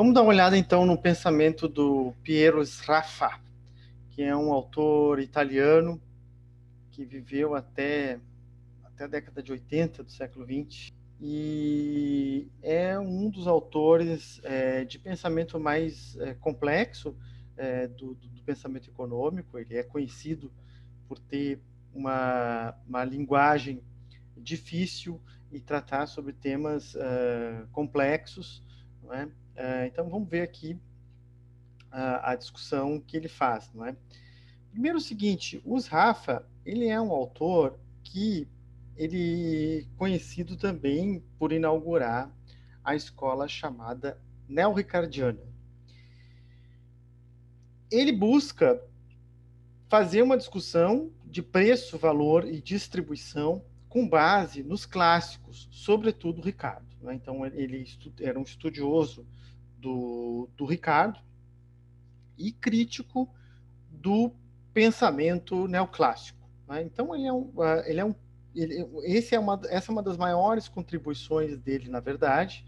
Vamos dar uma olhada então no pensamento do Piero Sraffa, que é um autor italiano que viveu até, até a década de 80 do século 20 e é um dos autores é, de pensamento mais é, complexo é, do, do, pensamento econômico. Ele é conhecido por ter uma, uma linguagem difícil e tratar sobre temas uh, complexos. Não é? Uh, então, vamos ver aqui a, a, discussão que ele faz. Não é? Primeiro, o seguinte: o Rafa ele é um autor que ele é conhecido também por inaugurar a escola chamada neo-ricardiana. Ele busca fazer uma discussão de preço, valor e distribuição com base nos clássicos, sobretudo Ricardo. Né? Então, ele era um estudioso do, do Ricardo e crítico do pensamento neoclássico. Né? Então, ele é um, ah, ele é um ele, esse é uma, essa é uma das maiores contribuições dele, na verdade,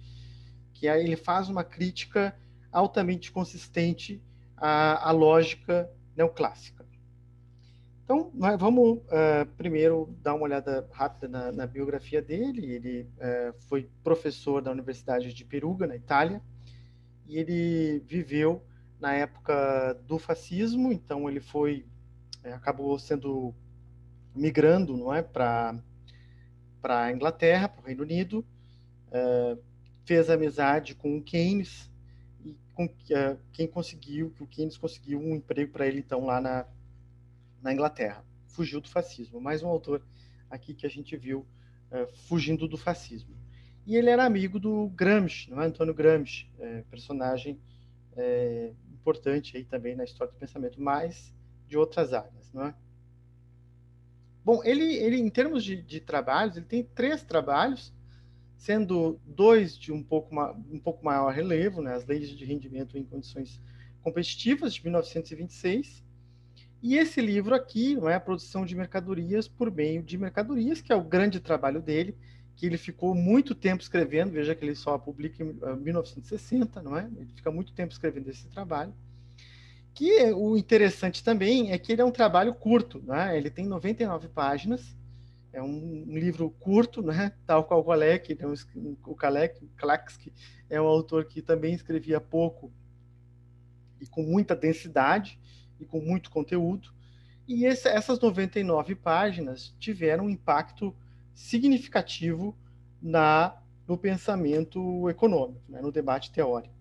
que aí ele faz uma crítica altamente consistente à, à lógica neoclássica. Então, vamos uh, primeiro dar uma olhada rápida na, na biografia dele. Ele uh, foi professor da Universidade de Peruga, na Itália, e ele viveu na época do fascismo, então ele foi uh, acabou sendo migrando, não é, para para a Inglaterra, para o Reino Unido, fez amizade com o Keynes e com quem conseguiu, que o Keynes conseguiu um emprego para ele então lá na na Inglaterra. Fugiu do fascismo. Mais um autor aqui que a gente viu uh, fugindo do fascismo. E ele era amigo do Gramsci, não é? Antônio Gramsci, é, personagem é, importante aí também na história do pensamento, mas de outras áreas, não é? Bom, ele, ele em termos de, de trabalhos, ele tem três trabalhos, sendo dois de um pouco, um pouco maior relevo, né? As leis de rendimento em condições competitivas, de 1926, e esse livro aqui, não é a produção de mercadorias por meio de mercadorias, que é o grande trabalho dele, que ele ficou muito tempo escrevendo, veja que ele só publica em 1960, ah, não é? Ele fica muito tempo escrevendo esse trabalho. Que é, o interessante também é que ele é um trabalho curto, né? Ele tem 99 páginas, é um, um livro curto, né? Tal qual o Kalek, né? o Kalek, Klaksky é um autor que também escrevia pouco e com muita densidade, e com muito conteúdo. E esse, essas 99 páginas tiveram um impacto significativo na no pensamento econômico, né, no debate teórico.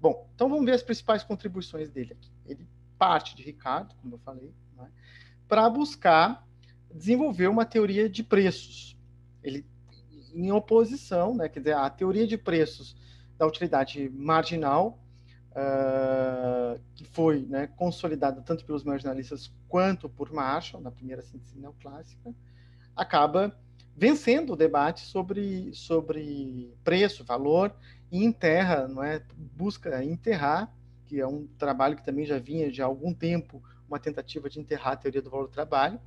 Bom, então vamos ver as principais contribuições dele aqui. Ele parte de Ricardo, como eu falei, né, para buscar desenvolver uma teoria de preços. Ele em oposição, né, quer dizer, a teoria de preços da utilidade marginal uh, que foi né, consolidada tanto pelos marginalistas quanto por Marshall, na primeira síntese neoclássica, acaba vencendo o debate sobre, sobre preço, valor, e enterra, não é, busca enterrar, que é um trabalho que também já vinha de algum tempo, uma tentativa de enterrar a teoria do valor do trabalho.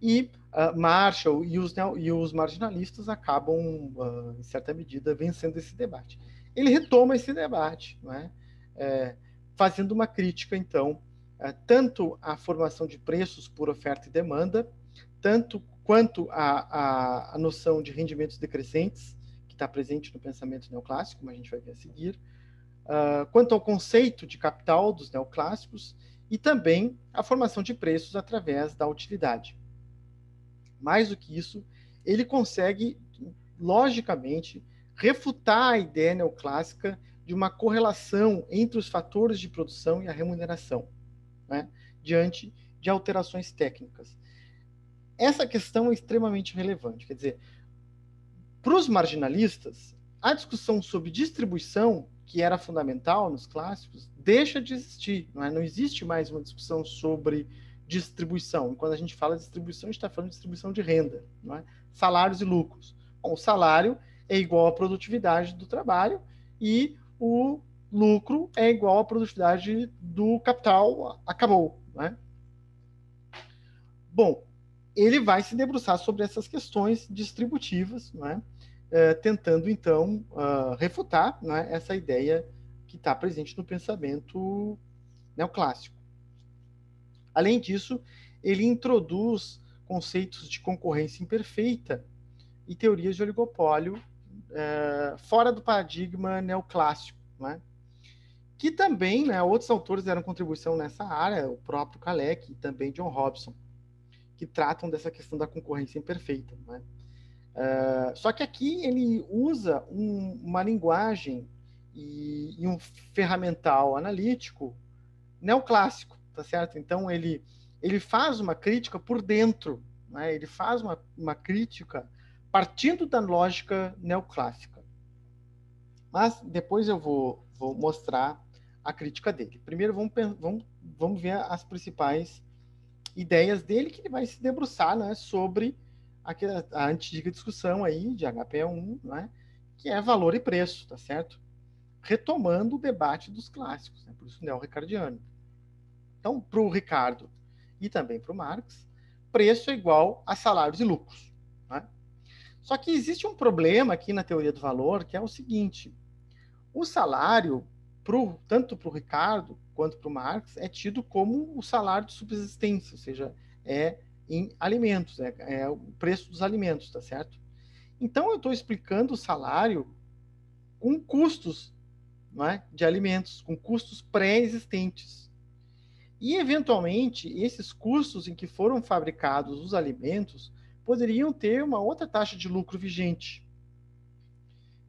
E uh, Marshall e os, e os marginalistas acabam, uh, em certa medida, vencendo esse debate ele retoma esse debate, é? É, fazendo uma crítica, então, é, tanto à formação de preços por oferta e demanda, tanto quanto à, à, noção de rendimentos decrescentes, que está presente no pensamento neoclássico, como a gente vai ver a seguir, uh, quanto ao conceito de capital dos neoclássicos e também a formação de preços através da utilidade. Mais do que isso, ele consegue, logicamente, refutar a ideia neoclássica de uma correlação entre os fatores de produção e a remuneração, né, diante de alterações técnicas. Essa questão é extremamente relevante. Quer dizer, para os marginalistas, a discussão sobre distribuição, que era fundamental nos clássicos, deixa de existir. Não, é? não existe mais uma discussão sobre distribuição. quando a gente fala de distribuição, a gente está falando de distribuição de renda, não é? salários e lucros. Bom, o salário é igual à produtividade do trabalho e o lucro é igual à produtividade do capital, acabou. Né? Bom, ele vai se debruçar sobre essas questões distributivas, né? é, tentando então uh, refutar né, essa ideia que está presente no pensamento neoclássico. Além disso, ele introduz conceitos de concorrência imperfeita e teorias de oligopólio é, fora do paradigma neoclássico, né? que também, né, outros autores deram contribuição nessa área, o próprio Kalec e também John Robson, que tratam dessa questão da concorrência imperfeita. Né? Uh, só que aqui ele usa um, uma linguagem e, e, um ferramental analítico neoclássico, tá certo? Então ele ele faz uma crítica por dentro, né? ele faz uma, uma crítica partindo da lógica neoclássica. Mas depois eu vou, vou mostrar a crítica dele. Primeiro vamos, vamos, vamos ver as principais ideias dele, que ele vai se debruçar né, sobre a antiga discussão aí de HPE1, né, que é valor e preço, tá certo? Retomando o debate dos clássicos, né, por isso neo-ricardiano. Então, para o Ricardo e também para o Marx, preço é igual a salários e lucros. Né? Só que existe um problema aqui na teoria do valor, que é o seguinte: o salário, pro, tanto para o Ricardo quanto para o Marx, é tido como o salário de subsistência, ou seja, é em alimentos, é, é o preço dos alimentos, tá certo? Então eu estou explicando o salário com custos é, de alimentos, com custos pré-existentes. E, eventualmente, esses custos em que foram fabricados os alimentos poderiam ter uma outra taxa de lucro vigente.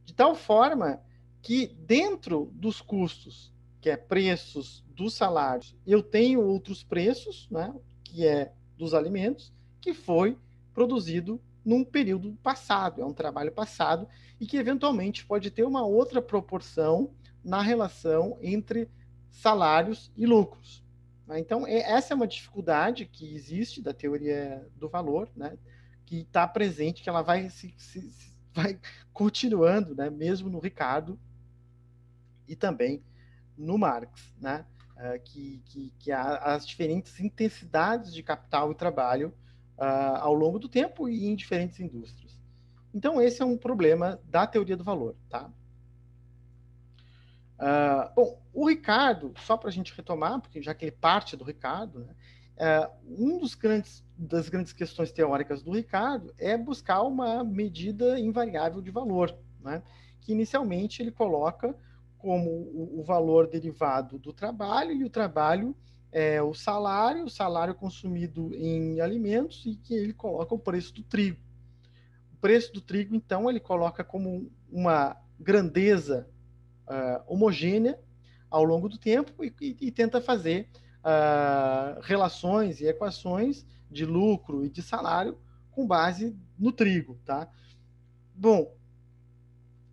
De tal forma que, dentro dos custos, que é preços dos salários, eu tenho outros preços, né, que é dos alimentos, que foi produzido num período passado, é um trabalho passado, e que eventualmente pode ter uma outra proporção na relação entre salários e lucros. Né? Então, é, essa é uma dificuldade que existe da teoria do valor, né? que está presente, que ela vai, se, se, vai continuando, né? mesmo no Ricardo e também no Marx, né? Uh, que, que, que há as diferentes intensidades de capital e trabalho uh, ao longo do tempo e em diferentes indústrias. Então, esse é um problema da teoria do valor. Tá? Uh, bom, o Ricardo, só para a gente retomar, porque já que ele parte do Ricardo, né, um dos grandes das grandes questões teóricas do Ricardo é buscar uma medida invariável de valor, né, que inicialmente ele coloca como o, o, valor derivado do trabalho e o trabalho é o salário, o salário consumido em alimentos e que ele coloca o preço do trigo. O preço do trigo, então, ele coloca como uma grandeza uh, homogênea ao longo do tempo e, e, e tenta fazer uh, relações e equações de lucro e de salário com base no trigo, tá? Bom,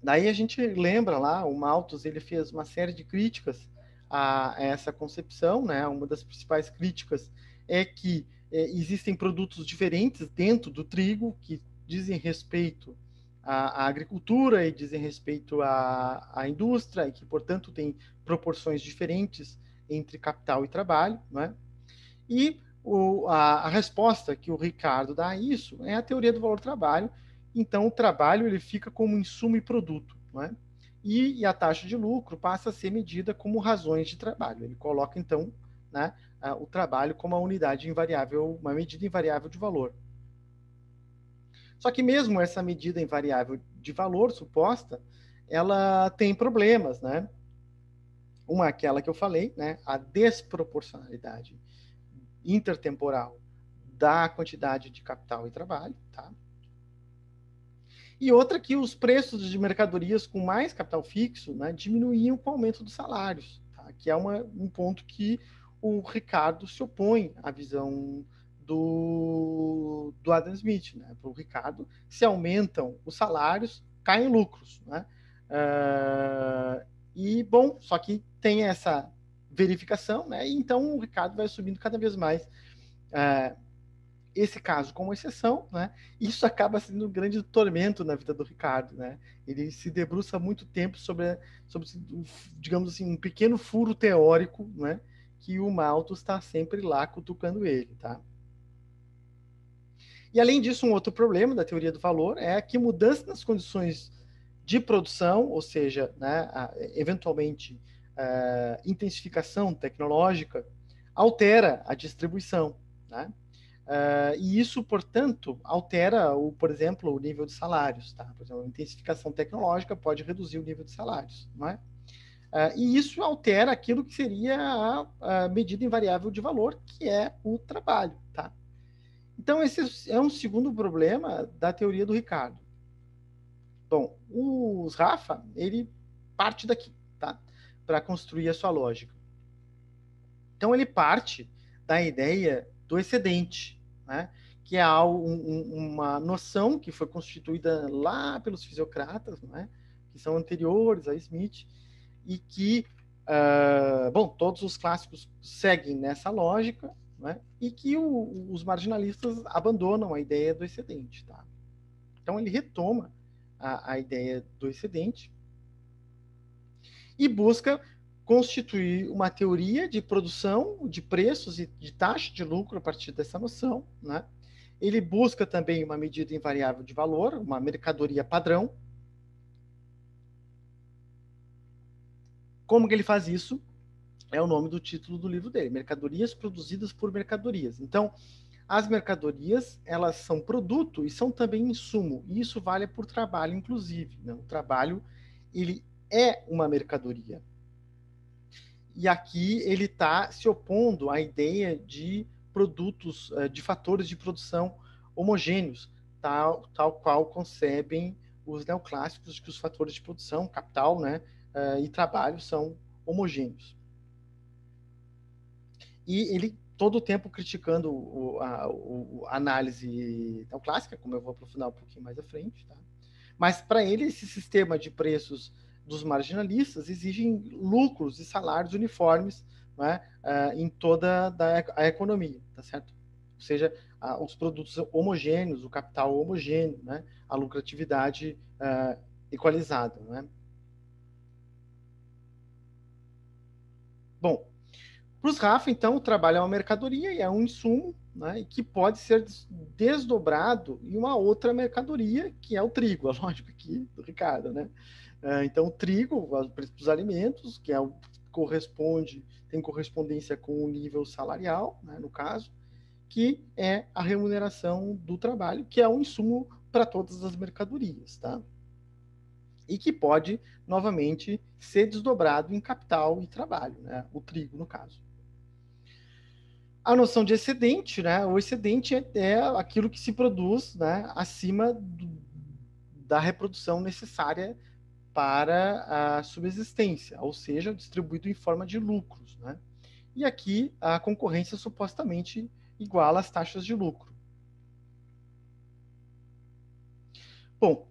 daí a gente lembra lá, o Malthus ele fez uma série de críticas a, essa concepção, né? Uma das principais críticas é que é, existem produtos diferentes dentro do trigo que dizem respeito a, a agricultura e dizem respeito à, à indústria, e que, portanto, tem proporções diferentes entre capital e trabalho. Né? E o, a, a, resposta que o Ricardo dá a isso é a teoria do valor-trabalho. Então, o trabalho ele fica como insumo e produto. Né? E, e, a taxa de lucro passa a ser medida como razões de trabalho. Ele coloca, então, né, o trabalho como uma unidade invariável, uma medida invariável de valor. Só que mesmo essa medida em variável de valor suposta, ela tem problemas, né? Uma aquela que eu falei, né? A desproporcionalidade intertemporal da quantidade de capital e trabalho, tá? E outra que os preços de mercadorias com mais capital fixo né, diminuíam com o aumento dos salários, tá? que é uma, um ponto que o Ricardo se opõe à visão do, do Adam Smith, né? Para o Ricardo, se aumentam os salários, caem lucros, né? Uh, e bom, só que tem essa verificação, né? E então o Ricardo vai subindo cada vez mais uh, esse caso como exceção, né? Isso acaba sendo um grande tormento na vida do Ricardo, né? Ele se debruça muito tempo sobre, sobre digamos assim, um pequeno furo teórico, né? Que o Malthus está sempre lá cutucando ele, tá? E além disso, um outro problema da teoria do valor é que mudança nas condições de produção, ou seja, né, eventualmente uh, intensificação tecnológica, altera a distribuição. Né? Uh, e isso, portanto, altera, o, por exemplo, o nível de salários. Tá? Por exemplo, a intensificação tecnológica pode reduzir o nível de salários. Não é? Uh, e isso altera aquilo que seria a, a, medida invariável de valor, que é o trabalho. Tá? Então, esse é um segundo problema da teoria do Ricardo. Bom, o Rafa, ele parte daqui, tá? Para construir a sua lógica. Então, ele parte da ideia do excedente, né? que é um, uma noção que foi constituída lá pelos fisiocratas, né? que são anteriores a Smith, e que, uh, bom, todos os clássicos seguem nessa lógica, né? e que o, os marginalistas abandonam a ideia do excedente. Tá? Então, ele retoma a, a ideia do excedente e busca constituir uma teoria de produção, de preços e de taxa de lucro a partir dessa noção. Né? Ele busca também uma medida invariável de valor, uma mercadoria padrão. Como que ele faz isso? É o nome do título do livro dele, Mercadorias Produzidas por Mercadorias. Então, as mercadorias, elas são produto e são também insumo, e isso vale por trabalho, inclusive. Né? O trabalho, ele é uma mercadoria. E aqui ele está se opondo à ideia de produtos, eh, de fatores de produção homogêneos, tal, tal qual concebem os neoclássicos, que os fatores de produção, capital né, eh, e trabalho são homogêneos. E ele todo o tempo criticando o, a, a análise neoclássica, como eu vou aprofundar um pouquinho mais à frente. Tá? Mas para ele, esse sistema de preços dos marginalistas exigem lucros e salários uniformes né, uh, em toda da, a economia, tá certo? Ou seja, os produtos homogêneos, o capital homogêneo, né, a lucratividade uh, equalizada. Né? Bom, para os RAF, então, o trabalho é uma mercadoria e é um insumo né, que pode ser desdobrado em uma outra mercadoria, que é o trigo, a lógica aqui do Ricardo. Né? É, então, o trigo, o preço dos alimentos, que é o, corresponde, tem correspondência com o nível salarial, né, no caso, que é a remuneração do trabalho, que é um insumo para todas as mercadorias, tá? E que pode, novamente, ser desdobrado em capital e trabalho, né? O trigo, no caso. A noção de excedente, né? O excedente é, é aquilo que se produz, né? Acima do, da reprodução necessária para a subsistência, ou seja, distribuído em forma de lucros. Né? E aqui a concorrência supostamente iguala as taxas de lucro. Bom,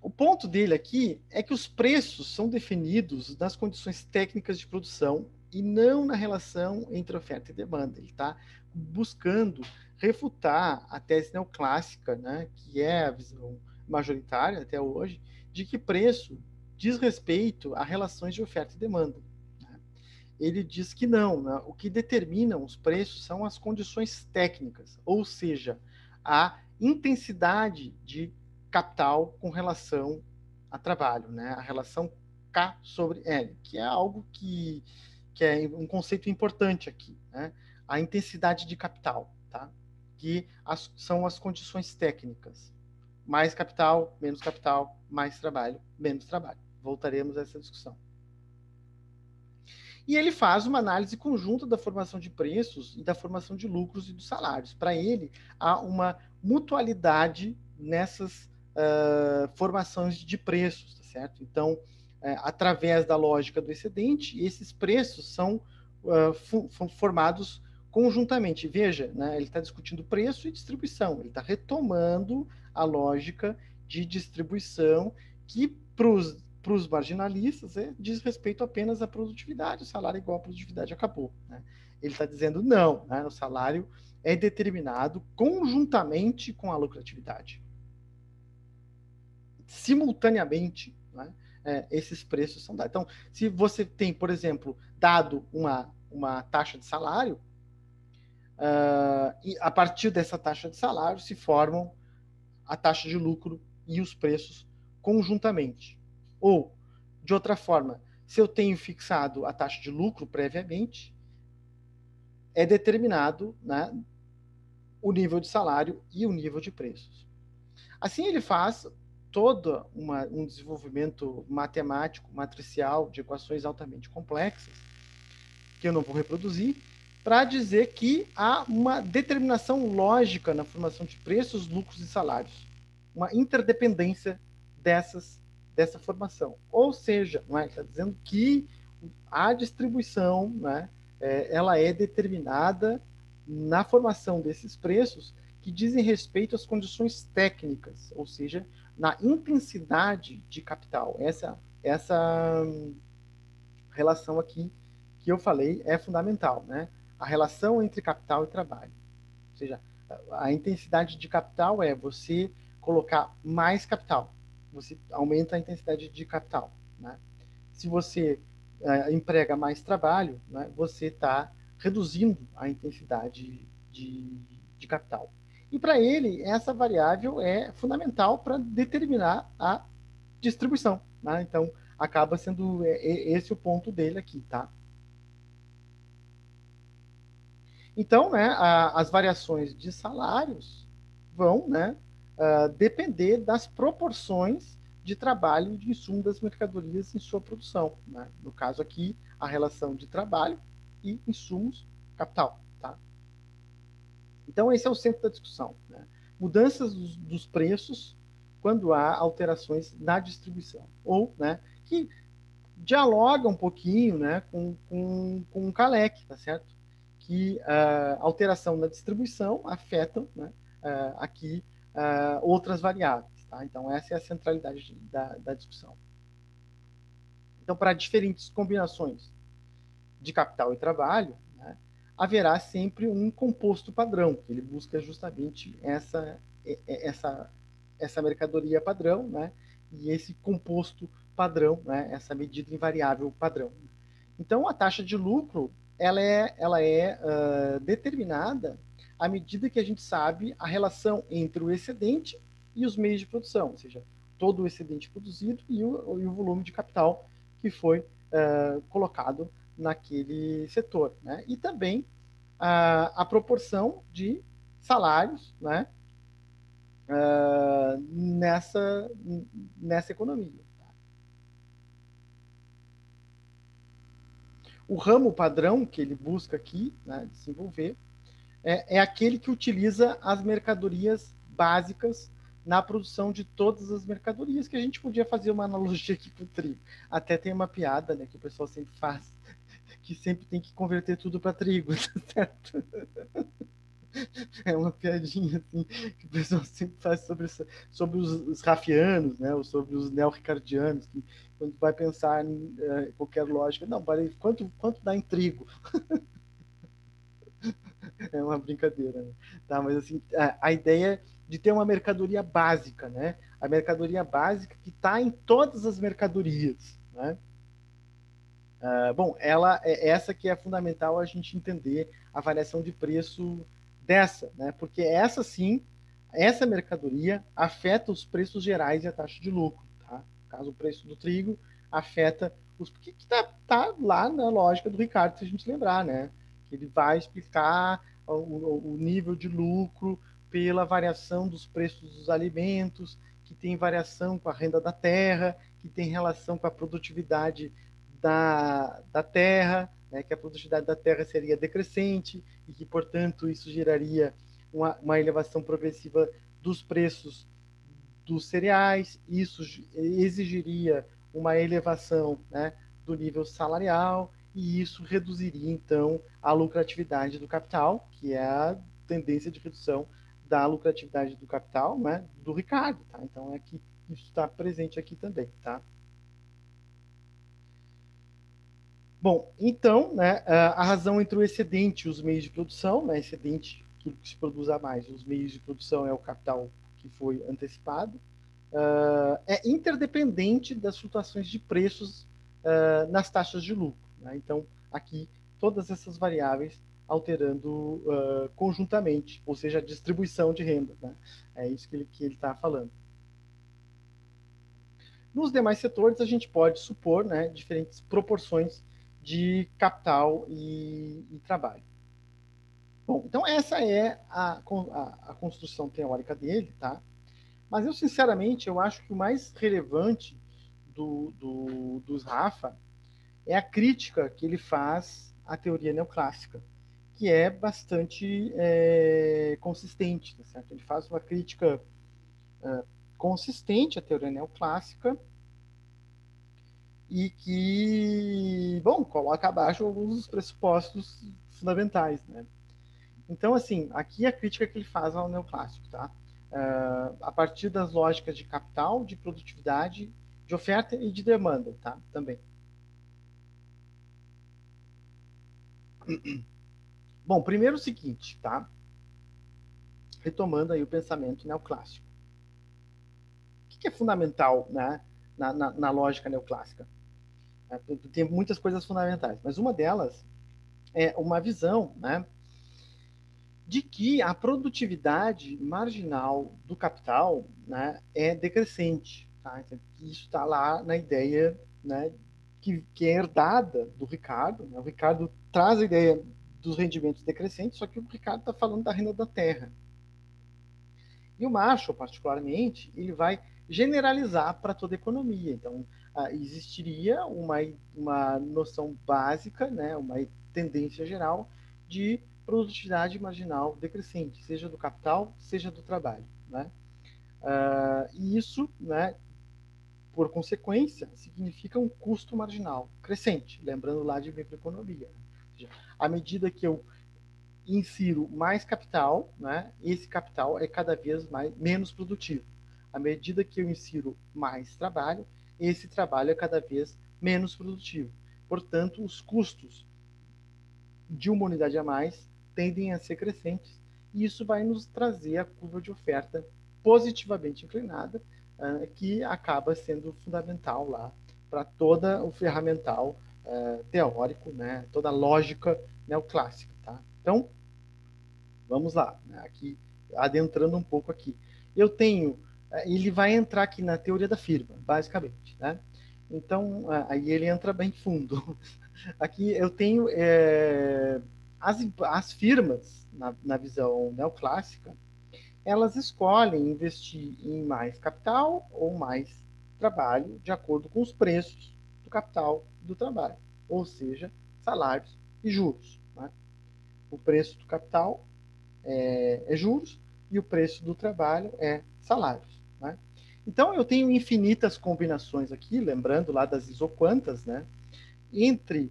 o ponto dele aqui é que os preços são definidos nas condições técnicas de produção e não na relação entre oferta e demanda. Ele está buscando refutar a tese neoclássica, né, que é a visão majoritária até hoje, de que preço diz respeito a relações de oferta e demanda. Né? Ele diz que não, né? o que determina os preços são as condições técnicas, ou seja, a intensidade de capital com relação a trabalho, né? a relação K sobre L, que é algo que, que é um conceito importante aqui, né? a intensidade de capital, tá? que as, são as condições técnicas. Mais capital, menos capital, mais trabalho, menos trabalho. Voltaremos a essa discussão. E ele faz uma análise conjunta da formação de preços e da formação de lucros e dos salários. Para ele, há uma mutualidade nessas uh, formações de preços, tá certo? Então, uh, através da lógica do excedente, esses preços são uh, formados conjuntamente. Veja, né, ele está discutindo preço e distribuição. Ele está retomando a lógica de distribuição que para os para os marginalistas é, diz respeito apenas à produtividade, o salário é igual à produtividade, acabou. Né? Ele está dizendo não, né? o salário é determinado conjuntamente com a lucratividade. Simultaneamente, né? é, esses preços são dados. Então, se você tem, por exemplo, dado uma, uma taxa de salário, uh, e a partir dessa taxa de salário se formam a taxa de lucro e os preços conjuntamente. Ou, de outra forma, se eu tenho fixado a taxa de lucro previamente, é determinado né, o nível de salário e o nível de preços. Assim, ele faz todo uma, um desenvolvimento matemático, matricial, de equações altamente complexas, que eu não vou reproduzir, para dizer que há uma determinação lógica na formação de preços, lucros e salários, uma interdependência dessas dessa formação. Ou seja, é? está dizendo que a distribuição, né, é, ela é determinada na formação desses preços que dizem respeito às condições técnicas, ou seja, na intensidade de capital. Essa essa relação aqui que eu falei é fundamental, né? A relação entre capital e trabalho. Ou seja, a intensidade de capital é você colocar mais capital você aumenta a intensidade de capital. Né? Se você uh, emprega mais trabalho, né, você está reduzindo a intensidade de, de capital. E para ele, essa variável é fundamental para determinar a distribuição. Né? Então, acaba sendo é, esse o ponto dele aqui, tá? Então, né, a, as variações de salários vão né, uh, depender das proporções de trabalho e de insumo das mercadorias em sua produção. Né? No caso aqui, a relação de trabalho e insumos capital. Tá? Então, esse é o centro da discussão. Né? Mudanças dos, dos, preços quando há alterações na distribuição. Ou né, que dialoga um pouquinho né, com, com, com o CALEC, tá certo? Que uh, alteração na distribuição afetam né, uh, aqui uh, outras variáveis. Tá? Então, essa é a centralidade da, da discussão. Então, para diferentes combinações de capital e trabalho, né, haverá sempre um composto padrão, que ele busca justamente essa, essa, essa mercadoria padrão, né, e esse composto padrão, né, essa medida invariável padrão. Então, a taxa de lucro ela é, ela é uh, determinada à medida que a gente sabe a relação entre o excedente e os meios de produção, ou seja, todo o excedente produzido e o, e o volume de capital que foi uh, colocado naquele setor. Né? E também uh, a proporção de salários né? Uh, nessa, nessa economia. O ramo padrão que ele busca aqui né, desenvolver é, é aquele que utiliza as mercadorias básicas na produção de todas as mercadorias, que a gente podia fazer uma analogia aqui com o trigo. Até tem uma piada, né, que o pessoal sempre faz, que sempre tem que converter tudo para trigo, tá certo? É uma piadinha assim que o pessoal sempre faz sobre, sobre os, os rafianos, né, ou sobre os neo-ricardianos, quando vai pensar em uh, qualquer lógica, não, quanto, quanto dá em trigo? é uma brincadeira, né? tá? Mas assim, a, a, ideia de ter uma mercadoria básica, né? A mercadoria básica que está em todas as mercadorias, né? Uh, bom, ela é essa que é fundamental a gente entender a variação de preço dessa, né? Porque essa sim, essa mercadoria afeta os preços gerais e a taxa de lucro, tá? No caso, o preço do trigo afeta os que está tá lá na lógica do Ricardo, se a gente lembrar, né? que ele vai explicar o, o nível de lucro pela variação dos preços dos alimentos, que tem variação com a renda da terra, que tem relação com a produtividade da, da terra, né, que a produtividade da terra seria decrescente e que, portanto, isso geraria uma, uma elevação progressiva dos preços dos cereais, isso exigiria uma elevação né, do nível salarial, e isso reduziria então a lucratividade do capital, que é a tendência de redução da lucratividade do capital, né, do Ricardo, tá? Então é que isso está presente aqui também, tá? Bom, então, né, a razão entre o excedente e os meios de produção, né, excedente, aquilo que se produz a mais, os meios de produção é o capital que foi antecipado, uh, é interdependente das flutuações de preços uh, nas taxas de lucro. Né? Então, aqui, todas essas variáveis alterando uh, conjuntamente, ou seja, a distribuição de renda. Né? É isso que ele está que ele tá falando. Nos demais setores, a gente pode supor né, diferentes proporções de capital e, e trabalho. Bom, então essa é a, a, a, construção teórica dele, tá? Mas eu, sinceramente, eu acho que o mais relevante do, do, dos Rafa é a crítica que ele faz à teoria neoclássica, que é bastante é, consistente, tá certo? Ele faz uma crítica é, consistente à teoria neoclássica e que, bom, coloca abaixo alguns dos pressupostos fundamentais, né? Então, assim, aqui a crítica que ele faz ao neoclássico, tá? Uh, a partir das lógicas de capital, de produtividade, de oferta e de demanda, tá? Também. Bom, primeiro o seguinte, tá? Retomando aí o pensamento neoclássico. O que é fundamental né, na, na, na lógica neoclássica? É, tem muitas coisas fundamentais, mas uma delas é uma visão né, de que a produtividade marginal do capital né, é decrescente. Tá? Então, isso está lá na ideia né, que, que, é herdada do Ricardo. Né? O Ricardo traz a ideia dos rendimentos decrescentes, só que o Ricardo está falando da renda da terra. E o Marshall, particularmente, ele vai generalizar para toda a economia. Então, ah, existiria uma, uma noção básica, né, uma tendência geral de produtividade marginal decrescente, seja do capital, seja do trabalho. Né? Uh, e isso, né, por consequência, significa um custo marginal crescente, lembrando lá de microeconomia. Seja, à medida que eu insiro mais capital, né, esse capital é cada vez mais, menos produtivo. À medida que eu insiro mais trabalho, esse trabalho é cada vez menos produtivo. Portanto, os custos de uma unidade a mais tendem a ser crescentes, e isso vai nos trazer a curva de oferta positivamente inclinada, uh, que acaba sendo fundamental lá para toda o ferramental uh, teórico, né, toda a lógica neoclássica. Tá? Então, vamos lá, né, aqui adentrando um pouco aqui. Eu tenho, uh, ele vai entrar aqui na teoria da firma, basicamente, né? Então, aí ele entra bem fundo. Aqui eu tenho é, as, as firmas, na, na visão neoclássica, elas escolhem investir em mais capital ou mais trabalho de acordo com os preços do capital do trabalho, ou seja, salários e juros. Né? O preço do capital é, é, juros e o preço do trabalho é salários. Né? Então eu tenho infinitas combinações aqui, lembrando lá das isoquantas, né? entre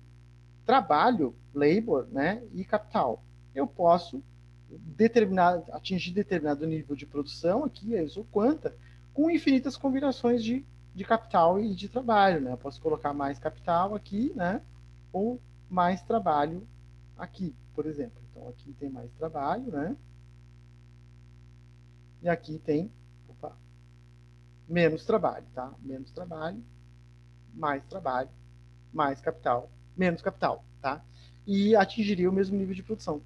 trabalho, labor, né? e capital. Eu posso determinar, atingir determinado nível de produção, aqui é isso quanta, com infinitas combinações de, de capital e de trabalho, né? Eu posso colocar mais capital aqui, né? Ou mais trabalho aqui, por exemplo. Então, aqui tem mais trabalho, né? E aqui tem opa, menos trabalho, tá? Menos trabalho, mais trabalho, mais capital, menos capital, tá? E atingiria o mesmo nível de produção.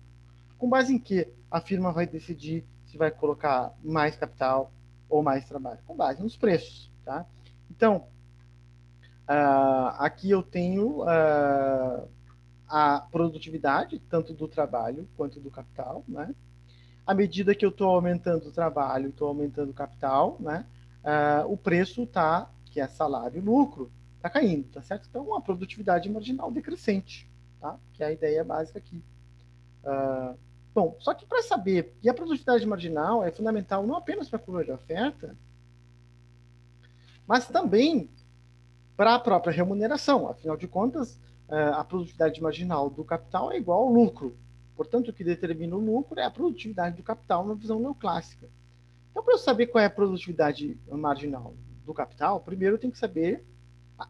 Com base em que a firma vai decidir se vai colocar mais capital ou mais trabalho? Com base nos preços, tá? Então, uh, aqui eu tenho uh, a produtividade, tanto do trabalho quanto do capital, né? À medida que eu estou aumentando o trabalho, estou aumentando o capital, né? Uh, o preço tá, que é salário e lucro, está caindo, tá certo? Então, uma produtividade marginal decrescente, tá? Que é a ideia básica aqui. Uh, Bom, só que para saber, e a produtividade marginal é fundamental não apenas para a curva de oferta, mas também para a própria remuneração. Afinal de contas, é, a produtividade marginal do capital é igual ao lucro. Portanto, o que determina o lucro é a produtividade do capital na visão neoclássica. Então, para eu saber qual é a produtividade marginal do capital, primeiro eu tenho que saber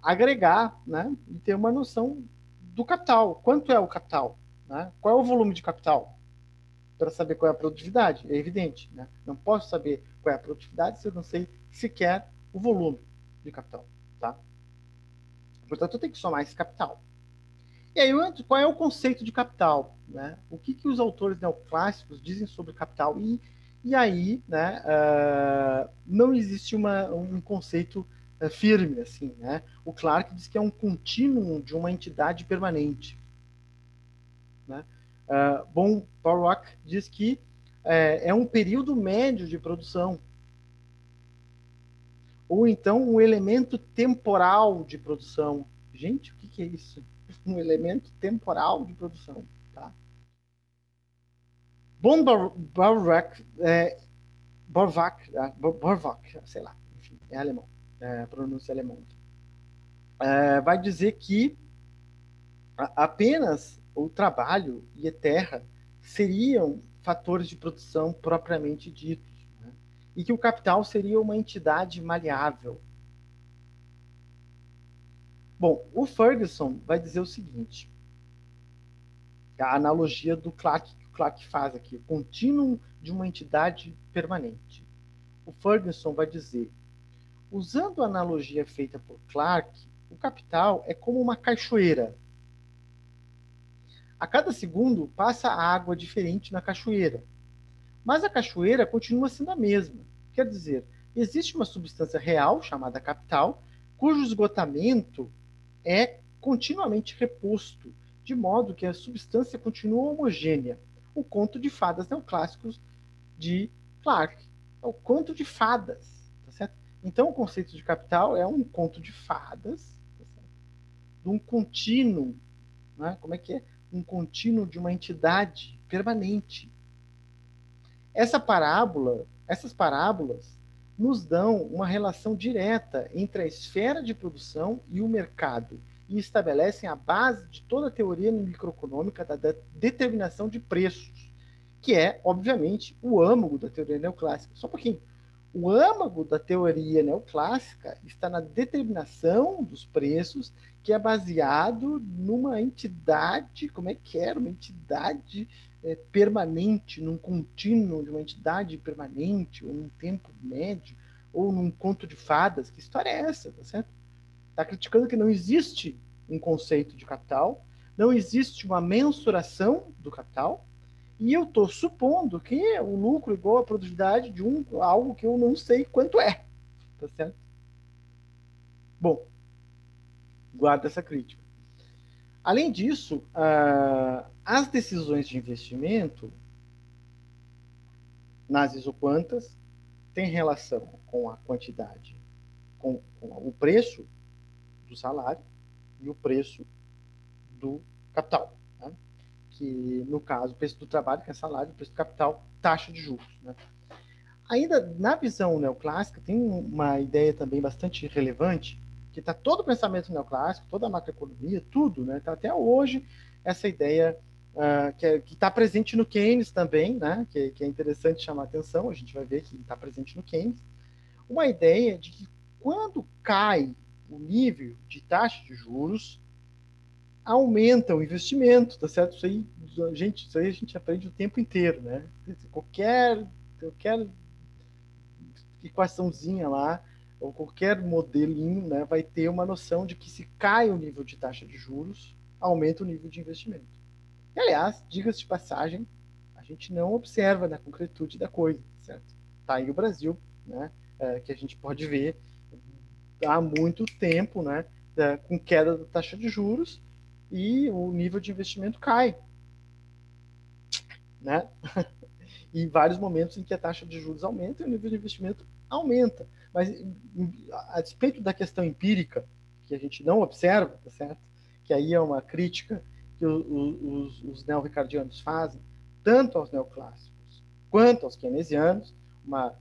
agregar né, e ter uma noção do capital. Quanto é o capital? Né? Qual é o volume de capital? para saber qual é a produtividade, é evidente. Né? Não posso saber qual é a produtividade se eu não sei sequer o volume de capital. Tá? Portanto, tenho que somar esse capital. E aí, qual é o conceito de capital? Né? O que, que os autores neoclássicos dizem sobre capital? E, e aí, né, uh, não existe uma, um conceito uh, firme. assim. Né? O Clark diz que é um contínuo de uma entidade permanente. Né? Uh, Bom Porrock diz que é, é um período médio de produção. Ou então um elemento temporal de produção. Gente, o que, que é isso? Um elemento temporal de produção. Tá? Von é, Borvac, ah, Borvac, sei lá, enfim, é alemão, é, pronúncia alemã. É, vai dizer que apenas o trabalho e a terra seriam fatores de produção propriamente ditos, né? E que o capital seria uma entidade maleável. Bom, o Ferguson vai dizer o seguinte, a analogia do Clark que o Clark faz aqui, o contínuo de uma entidade permanente. O Ferguson vai dizer, usando a analogia feita por Clark, o capital é como uma cachoeira a cada segundo passa água diferente na cachoeira. Mas a cachoeira continua sendo a mesma. Quer dizer, existe uma substância real, chamada capital, cujo esgotamento é continuamente reposto, de modo que a substância continua homogênea. O conto de fadas neoclássicos de Clark. É o conto de fadas. Tá? Então, o conceito de capital é um conto de fadas, tá de um contínuo. Né? Como é que é? um contínuo de uma entidade permanente. Essa parábola, essas parábolas nos dão uma relação direta entre a esfera de produção e o mercado e estabelecem a base de toda a teoria microeconômica da determinação de preços, que é, obviamente, o âmago da teoria neoclássica. Só um pouquinho. O âmago da teoria neoclássica está na determinação dos preços, que é baseado numa entidade, como é que era? Uma entidade é, permanente, num contínuo de uma entidade permanente, ou num tempo médio, ou num conto de fadas. Que história é essa? Tá certo? Está criticando que não existe um conceito de capital, não existe uma mensuração do capital, e eu estou supondo que o lucro igual à produtividade de um algo que eu não sei quanto é. Tá certo? Bom, guarda essa crítica. Além disso, uh, as decisões de investimento nas isoquantas têm relação com a quantidade, com, com o preço do salário e o preço do capital que no caso, o preço do trabalho, que é salário, o preço do capital, taxa de juros. Né? Ainda na visão neoclássica, tem uma ideia também bastante relevante, que está todo o pensamento neoclássico, toda a macroeconomia, tudo, né? Tá até hoje essa ideia uh, que é, está presente no Keynes também, né? Que, que, é interessante chamar atenção, a gente vai ver que está presente no Keynes, uma ideia de que quando cai o nível de taxa de juros, aumenta o investimento, tá certo? Isso aí, gente, isso aí a gente aprende o tempo inteiro, né? Qualquer, qualquer equaçãozinha lá, ou qualquer modelinho, né, vai ter uma noção de que se cai o nível de taxa de juros, aumenta o nível de investimento. E, aliás, diga-se de passagem, a gente não observa na concretude da coisa, certo? Tá aí o Brasil, né, é, que a gente pode ver há muito tempo, né, com queda da taxa de juros, e o nível de investimento cai. Né? e vários momentos em que a taxa de juros aumenta e o nível de investimento aumenta. Mas, a despeito da questão empírica, que a gente não observa, tá certo? que aí é uma crítica que os, os neo-ricardianos fazem, tanto aos neoclássicos quanto aos keynesianos, uma,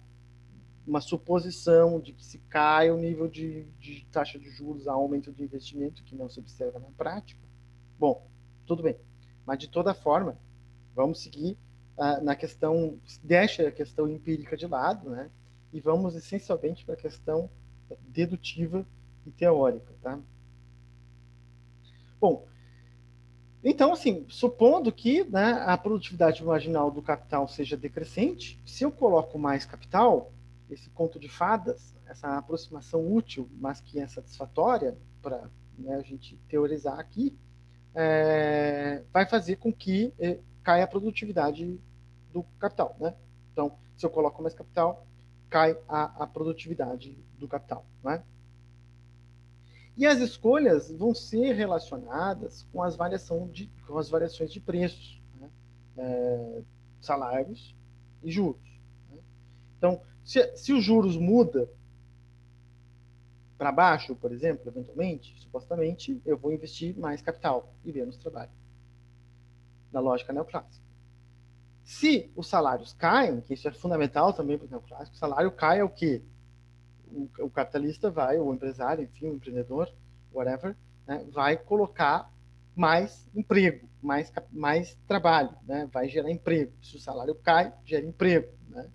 uma suposição de que se cai o nível de, de taxa de juros, há aumento de investimento, que não se observa na prática. Bom, tudo bem. Mas de toda forma, vamos seguir uh, na questão, deixa a questão empírica de lado, né? E vamos essencialmente para a questão dedutiva e teórica, tá? Bom, então, assim, supondo que né, a produtividade marginal do capital seja decrescente, se eu coloco mais capital, esse conto de fadas, essa aproximação útil, mas que é satisfatória para né, a gente teorizar aqui, é, vai fazer com que é, caia a produtividade do capital, né? Então, se eu coloco mais capital, cai a, a produtividade do capital, né? E as escolhas vão ser relacionadas com as, variação de, com as variações de preços, né? é, salários e juros. Né? Então, se, se os juros muda para baixo, por exemplo, eventualmente, supostamente, eu vou investir mais capital e menos trabalho. Na lógica neoclássica. Se os salários caem, que isso é fundamental também para o neoclássico, o salário cai é o quê? O, o capitalista vai, o empresário, enfim, o empreendedor, whatever, né, vai colocar mais emprego, mais, mais trabalho, né, vai gerar emprego. Se o salário cai, gera emprego. Né?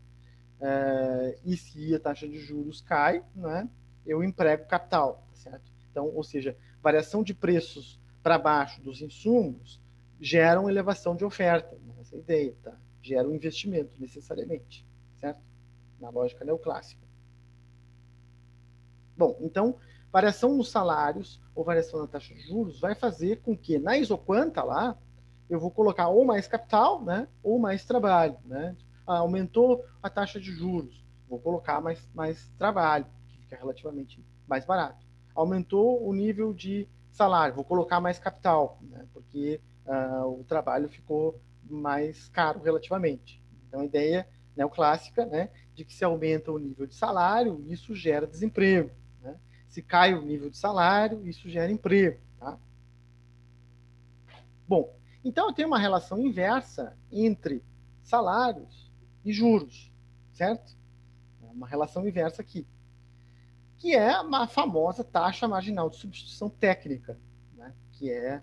É, e se a taxa de juros cai, né, eu emprego capital, tá certo? Então, ou seja, variação de preços para baixo dos insumos geram elevação de oferta? Essa ideia, tá? Gera um investimento necessariamente, certo? Na lógica neoclássica. Bom, então, variação nos salários ou variação na taxa de juros vai fazer com que na isoquanta lá eu vou colocar ou mais capital, né, ou mais trabalho, né? Ah, aumentou a taxa de juros, vou colocar mais, mais trabalho fica relativamente mais barato. Aumentou o nível de salário, vou colocar mais capital, né, porque uh, o trabalho ficou mais caro relativamente. Então, a ideia neoclássica né, de que se aumenta o nível de salário, isso gera desemprego. Né? Se cai o nível de salário, isso gera emprego. Tá? Bom, então eu tenho uma relação inversa entre salários e juros, certo? É uma relação inversa aqui que é a famosa taxa marginal de substituição técnica, né? que é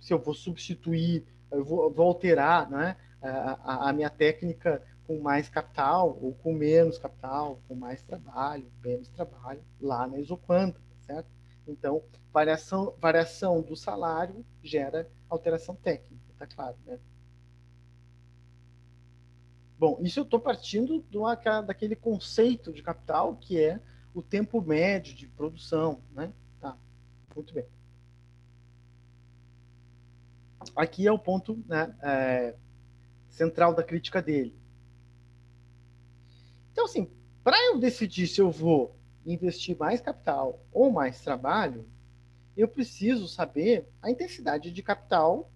se eu vou substituir, eu vou, vou alterar né? a, a, minha técnica com mais capital ou com menos capital, com mais trabalho, menos trabalho, lá na isoquanta, certo? Então, variação, variação do salário gera alteração técnica, tá claro, né? Bom, isso eu estou partindo do, daquele conceito de capital que é o tempo médio de produção, né? Tá, muito bem. Aqui é o ponto né, é, central da crítica dele. Então, assim, para eu decidir se eu vou investir mais capital ou mais trabalho, eu preciso saber a intensidade de capital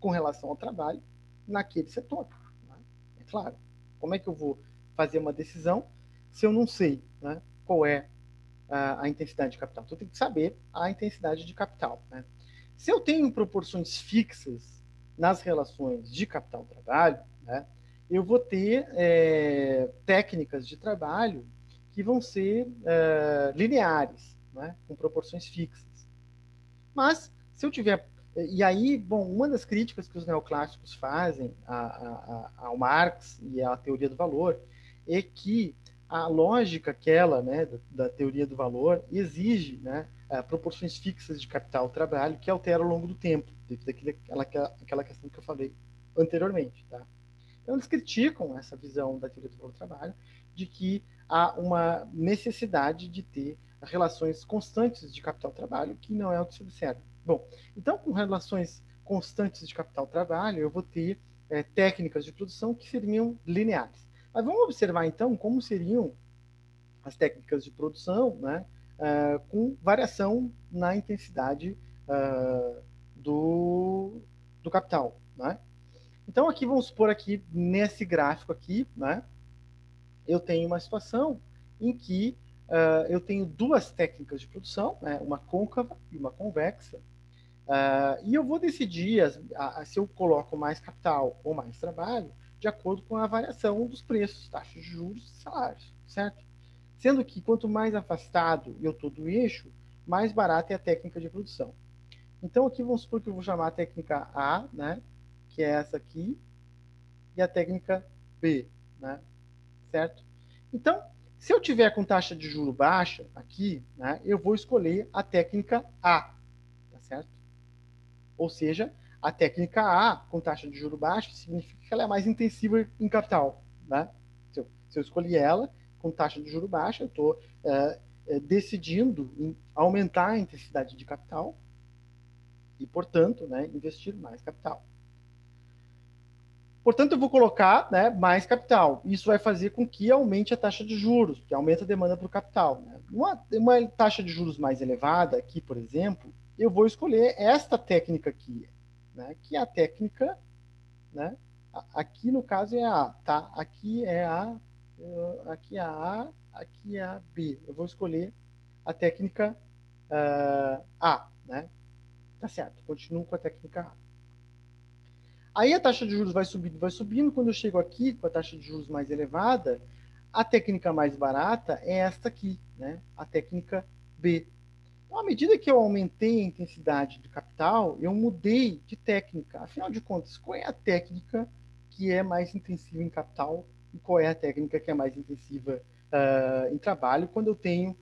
com relação ao trabalho naquele setor. Né? É claro. Como é que eu vou fazer uma decisão se eu não sei né, qual é a, a, intensidade de capital. Então, eu tenho que saber a intensidade de capital. Né? Se eu tenho proporções fixas nas relações de capital-trabalho, né, eu vou ter é, técnicas de trabalho que vão ser é, lineares, né, com proporções fixas. Mas, se eu tiver. E aí, bom, uma das críticas que os neoclássicos fazem a, a, ao Marx e à teoria do valor é que a lógica aquela né, da, da, teoria do valor exige né, proporções fixas de capital-trabalho que altera ao longo do tempo, devido àquela, aquela questão que eu falei anteriormente. Tá? Então, eles criticam essa visão da teoria do valor-trabalho de que há uma necessidade de ter relações constantes de capital-trabalho, que não é o que se observa. Bom, então, com relações constantes de capital-trabalho, eu vou ter é, técnicas de produção que seriam lineares. Mas vamos observar então como seriam as técnicas de produção, né, uh, com variação na intensidade uh, do, do capital, né? Então aqui vamos supor aqui nesse gráfico aqui, né, eu tenho uma situação em que uh, eu tenho duas técnicas de produção, né, uma côncava e uma convexa, e eu vou decidir a, a, se eu coloco mais capital ou mais trabalho de acordo com a variação dos preços, taxas de juros e salários, certo? Sendo que quanto mais afastado eu estou do eixo, mais barata é a técnica de produção. Então aqui vamos supor que eu vou chamar a técnica A, né, que é essa aqui, e a técnica B, né, certo? Então, se eu tiver com taxa de juro baixa aqui, né, eu vou escolher a técnica A, tá certo? Ou seja, a técnica A, com taxa de juro baixa, significa que ela é mais intensiva em capital. Né? Se, eu, se eu escolhi ela com taxa de juro baixa, eu estou é, é, decidindo aumentar a intensidade de capital e, portanto, né, investir mais capital. Portanto, eu vou colocar né, mais capital. Isso vai fazer com que aumente a taxa de juros, que aumenta a demanda para o capital. Né? Uma, uma taxa de juros mais elevada, aqui, por exemplo, eu vou escolher esta técnica aqui, né, que é a técnica, né, aqui no caso é a tá? Aqui é a, aqui é a A, aqui é a B. Eu vou escolher a técnica uh, A, né? Tá certo, continuo com a técnica A. Aí a taxa de juros vai subindo, vai subindo. Quando eu chego aqui com a taxa de juros mais elevada, a técnica mais barata é esta aqui, né? A técnica B. Então, à medida que eu aumentei a intensidade de capital, eu mudei de técnica. Afinal de contas, qual é a técnica que é mais intensiva em capital e qual é a técnica que é mais intensiva uh, em trabalho quando eu tenho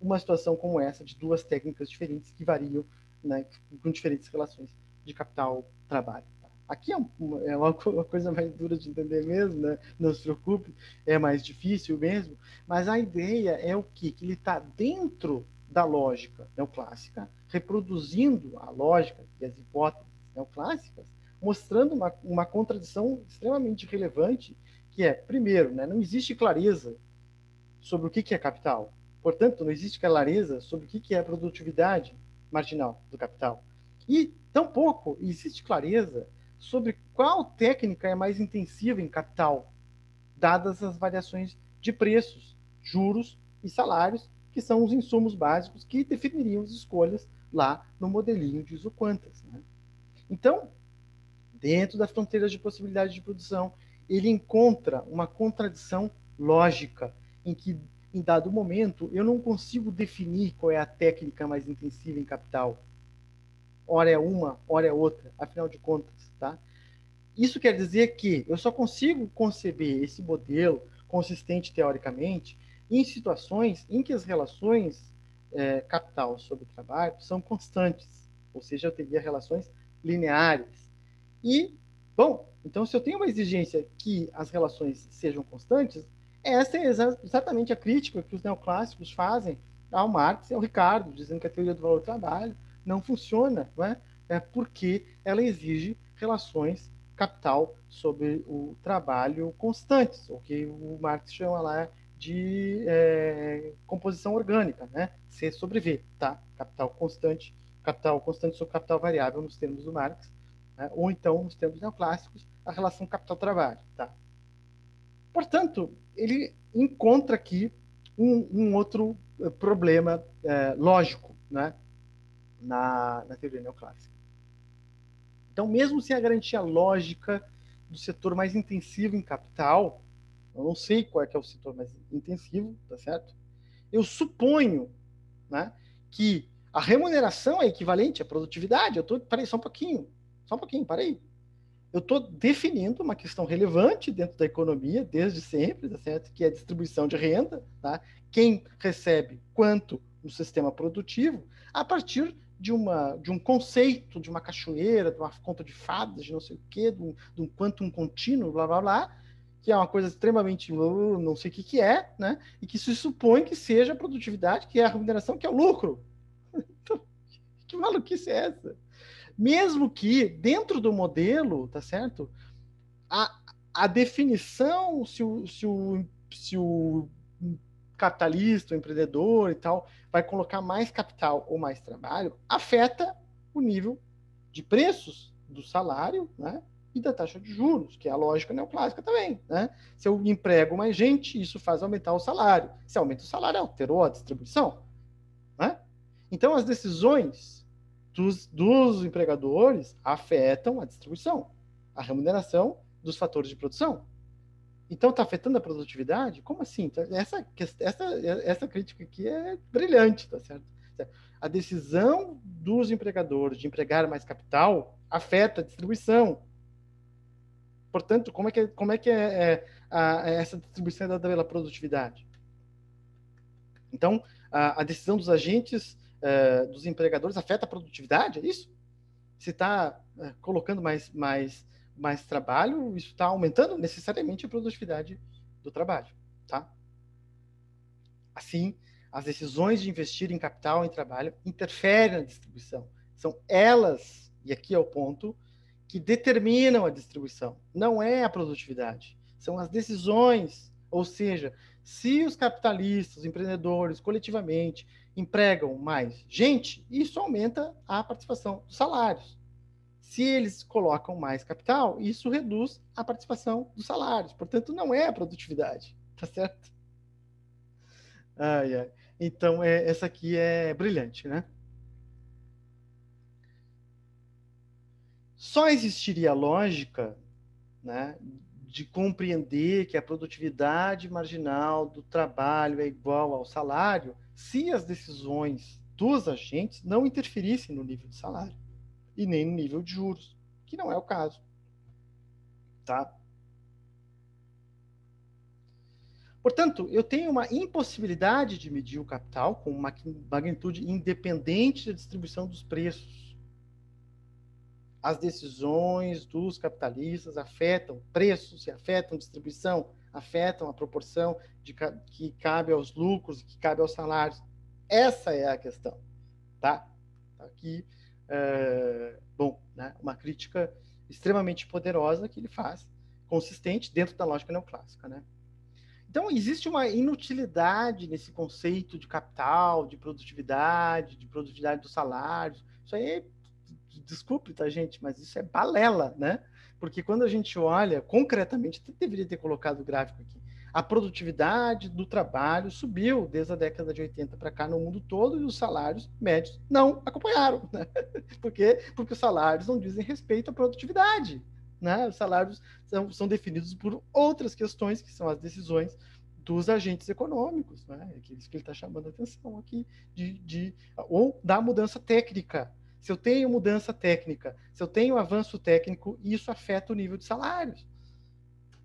uma situação como essa de duas técnicas diferentes que variam né, com diferentes relações de capital-trabalho. Aqui é, um, é uma, uma, coisa mais dura de entender mesmo, né? não se preocupe, é mais difícil mesmo, mas a ideia é o quê? Que ele está dentro da lógica neoclássica, reproduzindo a lógica e as hipóteses neoclássicas, mostrando uma, uma contradição extremamente relevante, que é, primeiro, né, não existe clareza sobre o que, que é capital. Portanto, não existe clareza sobre o que, que é produtividade marginal do capital. E, tampouco, existe clareza sobre qual técnica é mais intensiva em capital, dadas as variações de preços, juros e salários, que são os insumos básicos que definiriam as escolhas lá no modelinho de isoquantas. Né? Então, dentro das fronteiras de possibilidade de produção, ele encontra uma contradição lógica, em que, em dado momento, eu não consigo definir qual é a técnica mais intensiva em capital. Ora é uma, ora é outra, afinal de contas. Tá? Isso quer dizer que eu só consigo conceber esse modelo consistente teoricamente em situações em que as relações é, capital sobre trabalho são constantes, ou seja, eu teria relações lineares. E, bom, então se eu tenho uma exigência que as relações sejam constantes, essa é exatamente a crítica que os neoclássicos fazem ao Marx e ao Ricardo, dizendo que a teoria do valor do trabalho não funciona, não é? é porque ela exige relações capital sobre o trabalho constantes, o que o Marx chama lá de é, composição orgânica, né? C sobre V, tá? Capital constante, capital constante sobre capital variável nos termos do Marx, né? ou então nos termos neoclássicos, a relação capital-trabalho, tá? Portanto, ele encontra aqui um, um outro eh, problema é, lógico, né? Na, na teoria neoclássica. Então, mesmo sem a garantia lógica do setor mais intensivo em capital, eu não sei qual é que é o setor mais intensivo, tá certo? Eu suponho, né, que a remuneração é equivalente à produtividade. Eu tô, parei só um pouquinho, só um pouquinho, parei. Eu estou definindo uma questão relevante dentro da economia desde sempre, tá certo? Que é a distribuição de renda, tá? Quem recebe quanto no sistema produtivo, a partir de, uma, de um conceito, de uma cachoeira, de uma conta de fadas, de não sei o quê, de um, de um quantum contínuo, blá, blá, blá, que é uma coisa extremamente, uh, não sei o que, que é, né? E que se supõe que seja a produtividade, que é a remuneração, que é o lucro. Então, que maluquice é essa? Mesmo que, dentro do modelo, tá certo? A, a definição, se o, se o, se o capitalista, o empreendedor e tal, vai colocar mais capital ou mais trabalho, afeta o nível de preços do salário, né? E da taxa de juros, que é a lógica neoclássica também, né? Se eu emprego mais gente, isso faz aumentar o salário. Se aumenta o salário, alterou a distribuição, né? Então, as decisões dos, dos empregadores afetam a distribuição, a remuneração dos fatores de produção. Então está afetando a produtividade? Como assim? Tá, essa, essa, essa crítica aqui é brilhante, tá certo? A decisão dos empregadores de empregar mais capital afeta a distribuição. Portanto, como é que, como é, que é, é a, essa distribuição é dada pela produtividade? Então, a, a decisão dos agentes, uh, dos empregadores, afeta a produtividade, é isso? Se está uh, colocando mais, mais mais trabalho, isso está aumentando necessariamente a produtividade do trabalho, tá? Assim, as decisões de investir em capital em trabalho interferem na distribuição, São elas, e aqui é o ponto, que determinam a distribuição. Não é a produtividade. São as decisões, ou seja, se os capitalistas, os empreendedores, coletivamente, empregam mais gente, isso aumenta a participação dos salários. Se eles colocam mais capital, isso reduz a participação dos salários. Portanto, não é a produtividade, tá certo? Ai, ai. Então, é, essa aqui é brilhante, né? Só existiria lógica né, de compreender que a produtividade marginal do trabalho é igual ao salário se as decisões dos agentes não interferissem no nível de salário e nem no nível de juros, que não é o caso. Tá? Portanto, eu tenho uma impossibilidade de medir o capital com uma magnitude independente da distribuição dos preços. As decisões dos capitalistas afetam preços e afetam distribuição, afetam a proporção de, que cabe aos lucros, que cabe aos salários. Essa é a questão, tá? Aqui, é, bom, né, uma crítica extremamente poderosa que ele faz, consistente dentro da lógica neoclássica, né? Então, existe uma inutilidade nesse conceito de capital, de produtividade, de produtividade dos salários. Isso aí, desculpe, tá, gente, mas isso é balela, né? Porque quando a gente olha concretamente, deveria ter colocado o gráfico aqui, a produtividade do trabalho subiu desde a década de 80 para cá no mundo todo e os salários médios não acompanharam. Né? Por quê? Porque os salários não dizem respeito à produtividade. Né? Os salários são, são definidos por outras questões, que são as decisões dos agentes econômicos, né? É isso que ele está chamando a atenção aqui, de, de, ou da mudança técnica. Se eu tenho mudança técnica, se eu tenho avanço técnico, isso afeta o nível de salários.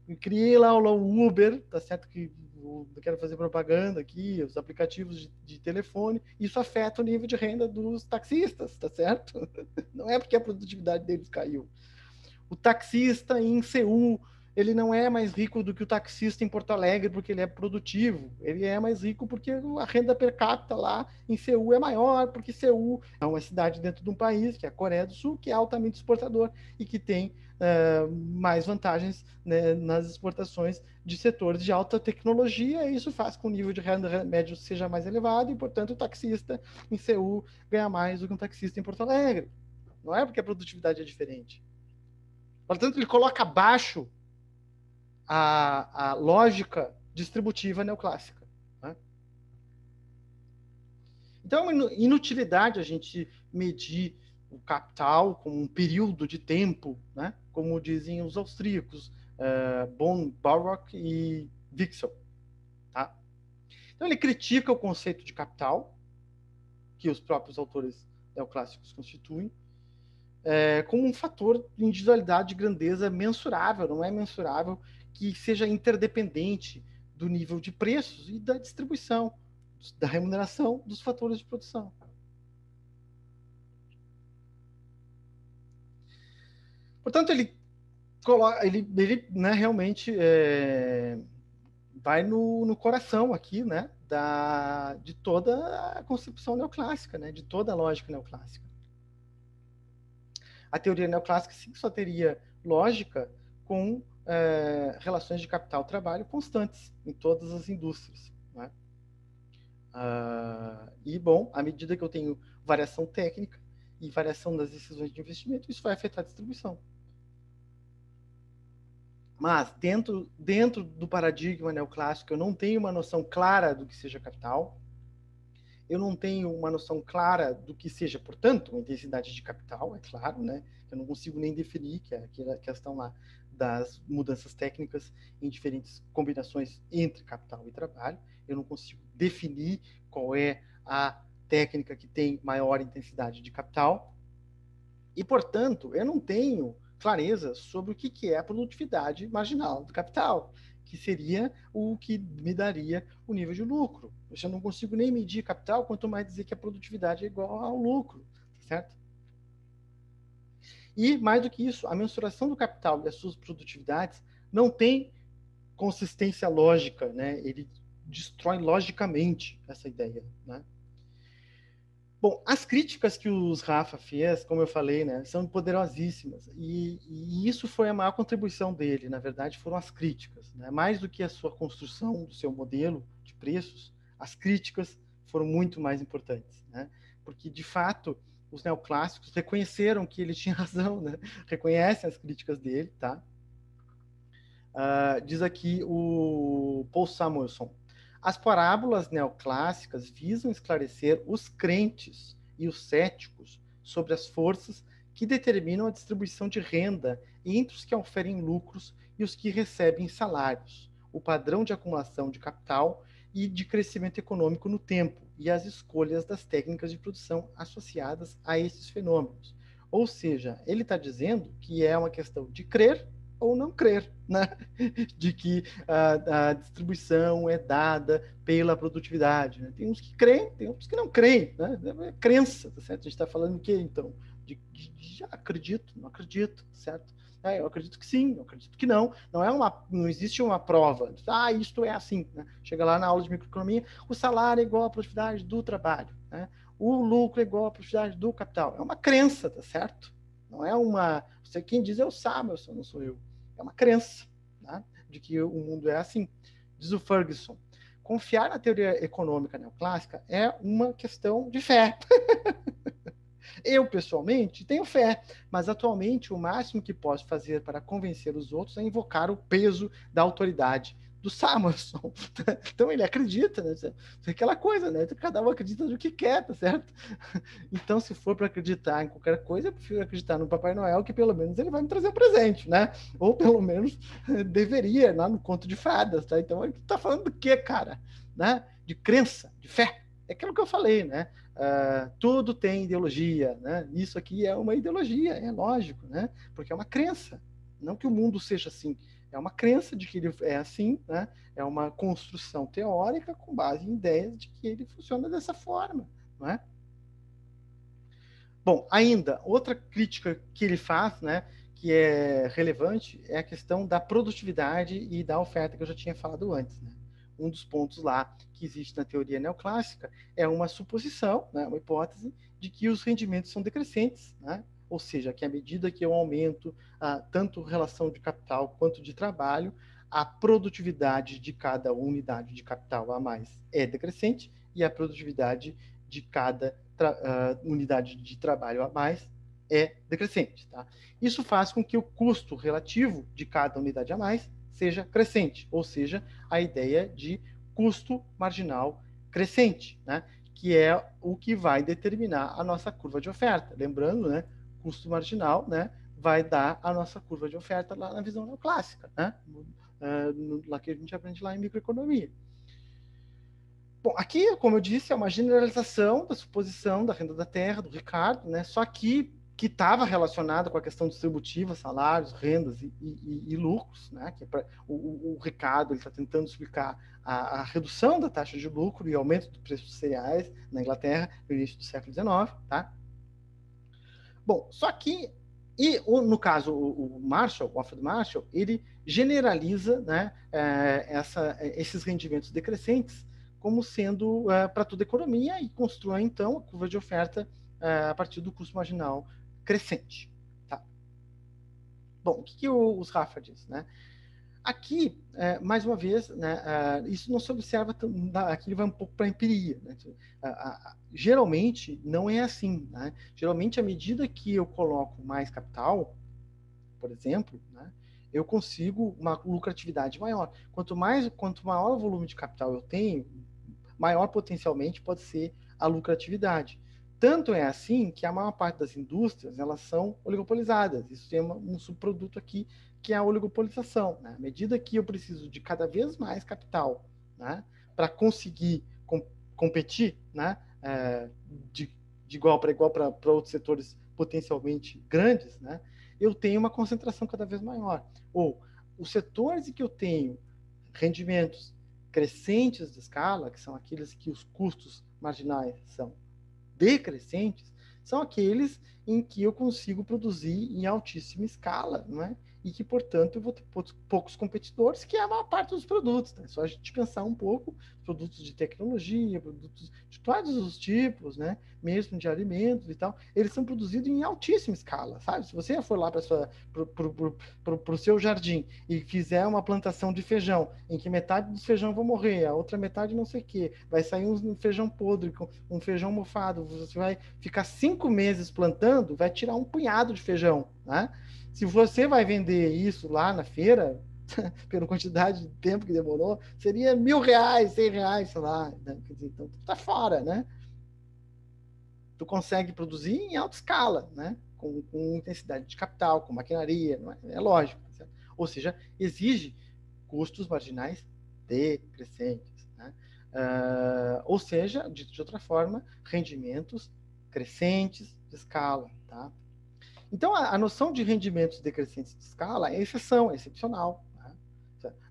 Eu criei lá o Uber, tá certo que eu quero fazer propaganda aqui, os aplicativos de, de, telefone, isso afeta o nível de renda dos taxistas, tá certo? Não é porque a produtividade deles caiu. O taxista em Seul, ele não é mais rico do que o taxista em Porto Alegre porque ele é produtivo. Ele é mais rico porque a renda per capita lá em Seul é maior, porque Seul é uma cidade dentro de um país, que é a Coreia do Sul, que é altamente exportador e que tem uh, mais vantagens né, nas exportações de setores de alta tecnologia, e isso faz com que o nível de renda médio seja mais elevado, e, portanto, o taxista em Seul ganha mais do que um taxista em Porto Alegre. Não é porque a produtividade é diferente. Portanto, ele coloca abaixo a, a lógica distributiva neoclássica. Né? Então, é uma inutilidade a gente medir o capital como um período de tempo, né? como dizem os austríacos, uh, Bonn, Barock e Wixel. Tá? Então, ele critica o conceito de capital, que os próprios autores neoclássicos constituem, é, como um fator de individualidade de grandeza mensurável, não é mensurável que seja interdependente do nível de preços e da distribuição, da remuneração dos fatores de produção. Portanto, ele coloca, ele, ele né, realmente é, vai no, no coração aqui, né, da, de toda a concepção neoclássica, né, de toda a lógica neoclássica. A teoria neoclássica sim, só teria lógica com é, relações de capital-trabalho constantes em todas as indústrias. Né? Ah, e, bom, à medida que eu tenho variação técnica e variação das decisões de investimento, isso vai afetar a distribuição. Mas, dentro, dentro do paradigma neoclássico, eu não tenho uma noção clara do que seja capital, eu não tenho uma noção clara do que seja, portanto, uma intensidade de capital, é claro, né? Eu não consigo nem definir, que é a questão lá das mudanças técnicas em diferentes combinações entre capital e trabalho. Eu não consigo definir qual é a técnica que tem maior intensidade de capital. E, portanto, eu não tenho clareza sobre o que é a produtividade marginal do capital que seria o que me daria o nível de lucro. Eu não consigo nem medir capital, quanto mais dizer que a produtividade é igual ao lucro, certo? E, mais do que isso, a mensuração do capital e as suas produtividades não tem consistência lógica, né? Ele destrói logicamente essa ideia, né? Bom, as críticas que os Rafa fez, como eu falei, né, são poderosíssimas. E, e, isso foi a maior contribuição dele, na verdade, foram as críticas. Né? Mais do que a sua construção do seu modelo de preços, as críticas foram muito mais importantes. Né? Porque, de fato, os neoclássicos reconheceram que ele tinha razão, né? reconhecem as críticas dele. Tá? Uh, diz aqui o Paul Samuelson. As parábolas neoclássicas visam esclarecer os crentes e os céticos sobre as forças que determinam a distribuição de renda entre os que oferem lucros e os que recebem salários, o padrão de acumulação de capital e de crescimento econômico no tempo e as escolhas das técnicas de produção associadas a esses fenômenos. Ou seja, ele está dizendo que é uma questão de crer ou não crer, né? de que a, a distribuição é dada pela produtividade. Né? Tem uns que creem, tem outros que não creem. Né? É crença, tá certo? A gente está falando o quê, então? De, de, de, acredito, não acredito, certo? É, eu acredito que sim, eu acredito que não. Não é uma, não existe uma prova. Ah, isto é assim. Né? Chega lá na aula de microeconomia, o salário é igual à produtividade do trabalho. Né? O lucro é igual à produtividade do capital. É uma crença, tá certo? Não é uma. Você quem diz é o Samuelson, não sou eu. É uma crença né, de que o mundo é assim. Diz o Ferguson. Confiar na teoria econômica neoclássica é uma questão de fé. Eu, pessoalmente, tenho fé, mas atualmente o máximo que posso fazer para convencer os outros é invocar o peso da autoridade do Samuelson. Então ele acredita, né? Aquela coisa, né? Cada um acredita no que quer, tá certo? Então, se for para acreditar em qualquer coisa, eu prefiro acreditar no Papai Noel, que pelo menos ele vai me trazer um presente, né? Ou pelo menos deveria, lá no conto de fadas, tá? Então ele tá falando do que, cara? Né? De crença, de fé. É aquilo que eu falei, né? Uh, tudo tem ideologia, né? Isso aqui é uma ideologia, é lógico, né? Porque é uma crença. Não que o mundo seja assim, é uma crença de que ele é assim, né? É uma construção teórica com base em ideias de que ele funciona dessa forma, não é? Bom, ainda outra crítica que ele faz, né, que é relevante, é a questão da produtividade e da oferta que eu já tinha falado antes, né? Um dos pontos lá que existe na teoria neoclássica é uma suposição, né, uma hipótese de que os rendimentos são decrescentes, né? ou seja, que à medida que eu aumento ah, tanto relação de capital quanto de trabalho, a produtividade de cada unidade de capital a mais é decrescente e a produtividade de cada uh, unidade de trabalho a mais é decrescente. Tá? Isso faz com que o custo relativo de cada unidade a mais seja crescente, ou seja, a ideia de custo marginal crescente, né? que é o que vai determinar a nossa curva de oferta. Lembrando, né, custo marginal, né, vai dar a nossa curva de oferta lá na visão neoclássica, né, no, lá que a gente aprende lá em microeconomia. Bom, aqui, como eu disse, é uma generalização da suposição da renda da terra, do Ricardo, né, só que que estava relacionada com a questão distributiva, salários, rendas e, e, e lucros, né? Que é pra, o, o, Ricardo está tentando explicar a, a, redução da taxa de lucro e aumento do preço dos cereais na Inglaterra no início do século XIX, tá? Bom, só que, e no caso, o, o Marshall, o Alfred Marshall, ele generaliza né, é, essa, esses rendimentos decrescentes como sendo é, para toda a economia e constrói, então, a curva de oferta a partir do custo marginal crescente. Tá? Bom, o que, que os Rafa diz? Né? Aqui, é, mais uma vez, né, é, isso não se observa, aqui ele vai um pouco para a empiria. Né? geralmente, não é assim. Né? Geralmente, à medida que eu coloco mais capital, por exemplo, né, eu consigo uma lucratividade maior. Quanto mais, quanto maior o volume de capital eu tenho, maior potencialmente pode ser a lucratividade. Tanto é assim que a maior parte das indústrias elas são oligopolizadas. Isso tem um subproduto aqui que é a oligopolização. Né? À medida que eu preciso de cada vez mais capital né, para conseguir com, competir né, é, de, de, igual para igual para outros setores potencialmente grandes, né, eu tenho uma concentração cada vez maior. Ou os setores em que eu tenho rendimentos crescentes de escala, que são aqueles que os custos marginais são decrescentes são aqueles em que eu consigo produzir em altíssima escala, não é? e que, portanto, eu vou ter poucos competidores, que é a maior parte dos produtos. Né? Só a gente pensar um pouco, produtos de tecnologia, produtos de todos os tipos, né? mesmo de alimentos e tal, eles são produzidos em altíssima escala, sabe? Se você for lá para o seu jardim e fizer uma plantação de feijão, em que metade dos feijão vão morrer, a outra metade não sei o quê, vai sair um feijão podre, um feijão mofado, você vai ficar cinco meses plantando, vai tirar um punhado de feijão, né? Se você vai vender isso lá na feira, pela quantidade de tempo que demorou, seria mil reais, cem reais, sei lá. Né? Então, tu tá fora, né? Tu consegue produzir em alta escala, né? Com, com intensidade de capital, com maquinaria, é? é? lógico. Tá Ou seja, exige custos marginais decrescentes. Né? Uh, ou seja, dito de outra forma, rendimentos crescentes de escala. Tá? Então, a, a, noção de rendimentos decrescentes de escala é exceção, é excepcional. Né?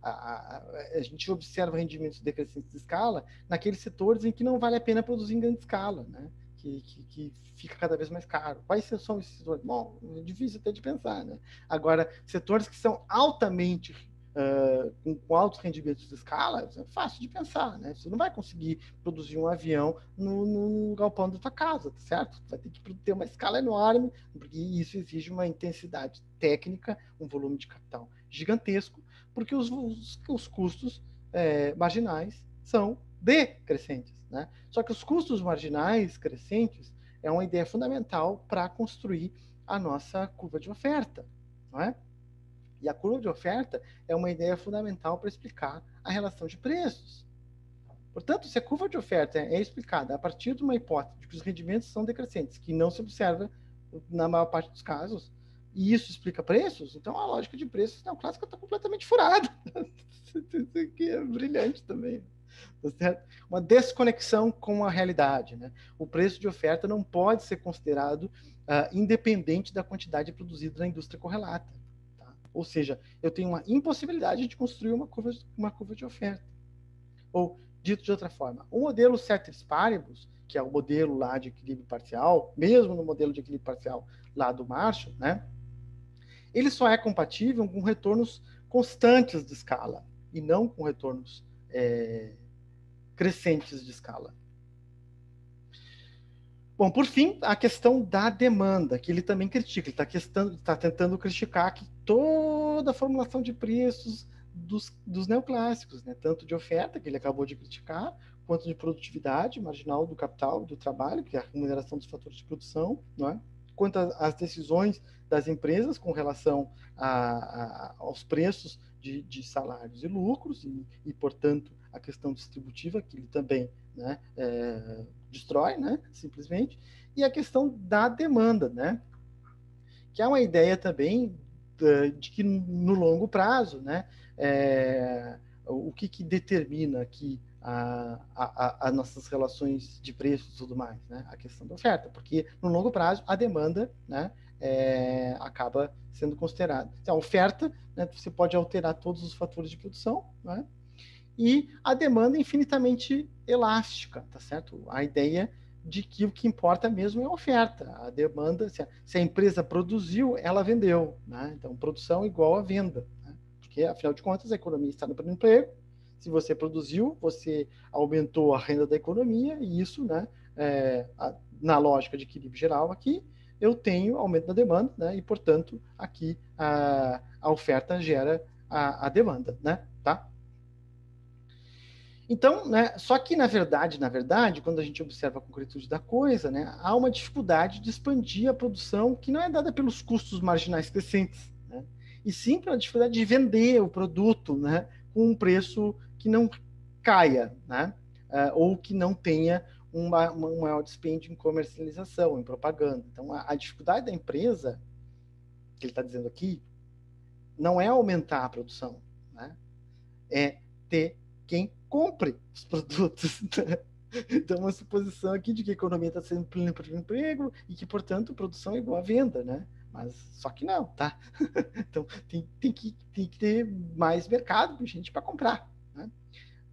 A, a, a, gente observa rendimentos decrescentes de escala naqueles setores em que não vale a pena produzir em grande escala, né? que, que, que fica cada vez mais caro. Quais são esses setores? Bom, é difícil até de pensar. Né? Agora, setores que são altamente uh, com, com, altos rendimentos de escala, é fácil de pensar, né? Você não vai conseguir produzir um avião no, no galpão da tua casa, tá certo? Vai ter que ter uma escala enorme, porque isso exige uma intensidade técnica, um volume de capital gigantesco, porque os, os, os custos é, marginais são decrescentes, né? Só que os custos marginais crescentes é uma ideia fundamental para construir a nossa curva de oferta, não é? E a curva de oferta é uma ideia fundamental para explicar a relação de preços. Portanto, se a curva de oferta é explicada a partir de uma hipótese de que os rendimentos são decrescentes, que não se observa na maior parte dos casos, e isso explica preços, então a lógica de preços neoclássica está completamente furada. isso aqui é brilhante também. Tá uma desconexão com a realidade. Né? O preço de oferta não pode ser considerado uh, independente da quantidade produzida na indústria correlata. Ou seja, eu tenho uma impossibilidade de construir uma curva, uma curva de oferta. Ou, dito de outra forma, o modelo ceteris paribus, que é o modelo lá de equilíbrio parcial, mesmo no modelo de equilíbrio parcial lá do Marshall, né, ele só é compatível com retornos constantes de escala e não com retornos é, crescentes de escala. Bom, por fim, a questão da demanda, que ele também critica. Ele está tá tentando criticar que toda a formulação de preços dos, dos neoclássicos, né? tanto de oferta, que ele acabou de criticar, quanto de produtividade marginal do capital, do trabalho, que é a remuneração dos fatores de produção, não é? quanto às decisões das empresas com relação a, a, aos preços de, de, salários e lucros, e, e, portanto, a questão distributiva, que ele também né, é, destrói, né, simplesmente, e a questão da demanda, né, que é uma ideia também de que no longo prazo, né, é, o que, que determina aqui a, a, a, nossas relações de preços e tudo mais, né, a questão da oferta, porque no longo prazo a demanda, né, é, acaba sendo considerada. Então, a oferta, né, você pode alterar todos os fatores de produção, né, e a demanda é infinitamente elástica, tá certo? A ideia de que o que importa mesmo é a oferta, a demanda, se a, se a empresa produziu, ela vendeu, né? Então, produção igual a venda, né? porque, afinal de contas, a economia está no emprego, se você produziu, você aumentou a renda da economia, e isso, né, é, a, na lógica de equilíbrio geral aqui, eu tenho aumento da demanda, né, e, portanto, aqui a, a oferta gera a, a demanda, né, tá? Então, né, só que na verdade, na verdade, quando a gente observa a concretude da coisa, né, há uma dificuldade de expandir a produção que não é dada pelos custos marginais crescentes, né, e sim pela dificuldade de vender o produto, né, com um preço que não caia, né, uh, ou que não tenha uma, um maior dispêndio em comercialização, em propaganda. Então, a, a dificuldade da empresa, que ele está dizendo aqui, não é aumentar a produção, né, é ter quem compre os produtos. Né? Então, uma suposição aqui de que a economia está sendo plena para o emprego e que, portanto, produção é igual a venda, né? Mas só que não, tá? Então, tem, tem, que, tem que ter mais mercado, gente para comprar, né?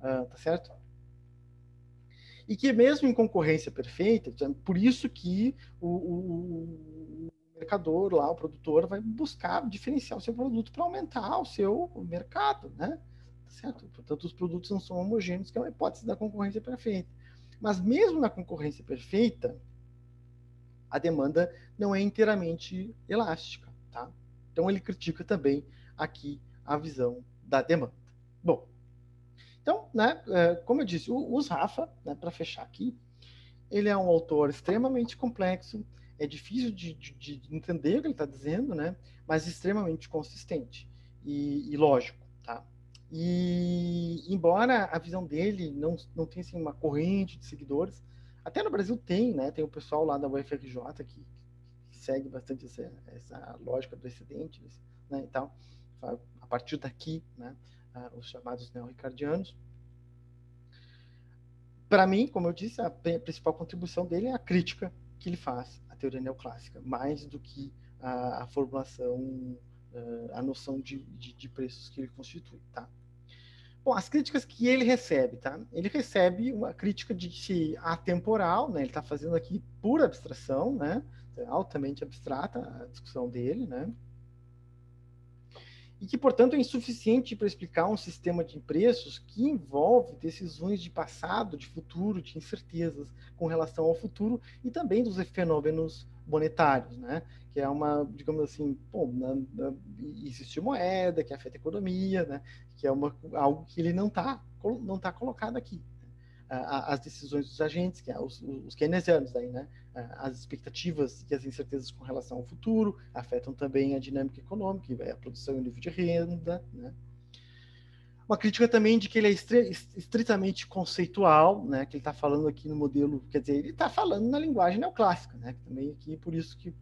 Ah, tá certo? E que mesmo em concorrência perfeita, por isso que o, o, mercador lá, o produtor, vai buscar diferenciar o seu produto para aumentar o seu mercado, né? Tá certo? Portanto, os produtos não são homogêneos, que é uma hipótese da concorrência perfeita. Mas mesmo na concorrência perfeita, a demanda não é inteiramente elástica, tá? Então ele critica também aqui a visão da demanda. Bom, então, né, é, como eu disse, o, Rafa, né, para fechar aqui, ele é um autor extremamente complexo, é difícil de, de, de entender o que ele está dizendo, né, mas extremamente consistente e, e, lógico? E embora a visão dele não, não tenha assim, uma corrente de seguidores, até no Brasil tem, né? Tem o pessoal lá da UFRJ que, que segue bastante essa, essa lógica do excedente, né? E tal. A partir daqui, né? os chamados neo-ricardianos. Para mim, como eu disse, a principal contribuição dele é a crítica que ele faz à teoria neoclássica, mais do que a, a formulação, uh, a noção de, de, de, preços que ele constitui, tá? Bom, as críticas que ele recebe, tá? Ele recebe uma crítica de se atemporal, né? Ele está fazendo aqui pura abstração, né? É altamente abstrata a discussão dele, né? E que, portanto, é insuficiente para explicar um sistema de preços que envolve decisões de passado, de futuro, de incertezas com relação ao futuro e também dos fenômenos monetários, né? Que é uma, digamos assim, bom, na, na, existe moeda que afeta a economia, né? Que é uma, algo que ele não está não tá colocado aqui as decisões dos agentes, que é os, os keynesianos aí, né? As expectativas e as incertezas com relação ao futuro afetam também a dinâmica econômica, a produção e o nível de renda, né? Uma crítica também de que ele é estritamente conceitual, né? Que ele está falando aqui no modelo, quer dizer, ele está falando na linguagem neoclássica, né? Também aqui por isso que,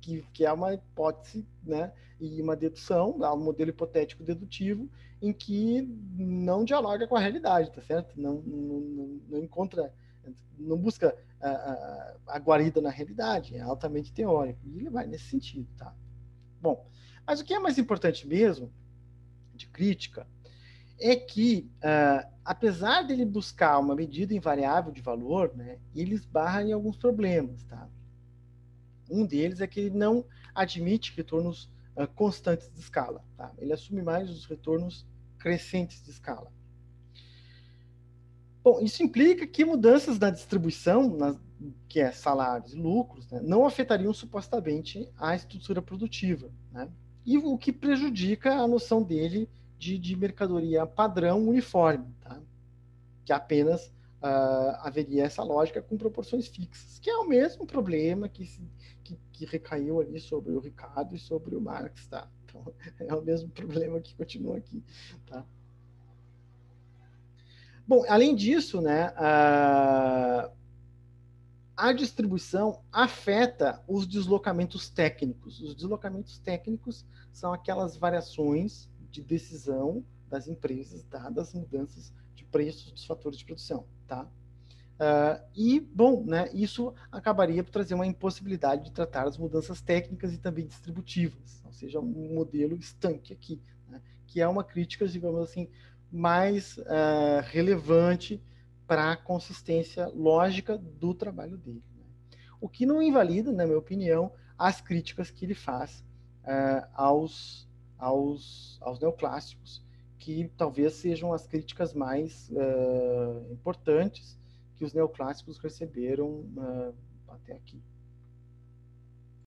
que, que é uma hipótese, né? E uma dedução, um modelo hipotético dedutivo, em que não dialoga com a realidade, tá certo? Não, não, não encontra, não busca a, a, a, guarida na realidade, é altamente teórico, e ele vai nesse sentido, tá? Bom, mas o que é mais importante mesmo, de crítica, é que, uh, apesar dele buscar uma medida invariável de valor, né, ele esbarra em alguns problemas, tá? Um deles é que ele não admite retornos uh, constantes de escala, tá? Ele assume mais os retornos crescentes de escala. Bom, isso implica que mudanças na distribuição, na, que é salários e lucros, né, não afetariam supostamente a estrutura produtiva, né? E o que prejudica a noção dele de, de mercadoria padrão uniforme, tá? que apenas uh, haveria essa lógica com proporções fixas, que é o mesmo problema que, se, que, que, recaiu ali sobre o Ricardo e sobre o Marx. Tá? Então, é o mesmo problema que continua aqui. Tá? Bom, além disso, né, uh, a distribuição afeta os deslocamentos técnicos. Os deslocamentos técnicos são aquelas variações de decisão das empresas, dadas as mudanças de preços dos fatores de produção, tá? Uh, e, bom, né, isso acabaria por trazer uma impossibilidade de tratar as mudanças técnicas e também distributivas, ou seja, um modelo estanque aqui, né, que é uma crítica, digamos assim, mais uh, relevante para a consistência lógica do trabalho dele. Né? O que não invalida, na minha opinião, as críticas que ele faz uh, aos aos, aos neoclássicos, que talvez sejam as críticas mais uh, importantes que os neoclássicos receberam até aqui.